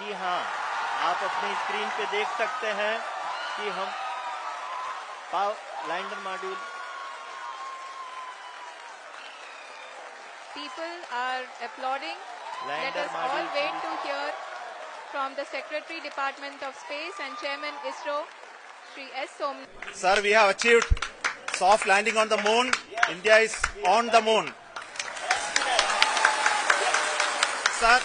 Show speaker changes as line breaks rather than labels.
जी हाँ आप अपनी स्क्रीन पे देख सकते हैं कि हम पाव lander module
People are applauding. Let
lander
us all
module
wait to hear from the Secretary Department of Space and Chairman ISRO, Sri S. Som.
Sir, we have achieved soft landing on the moon. India is on the moon. Sir,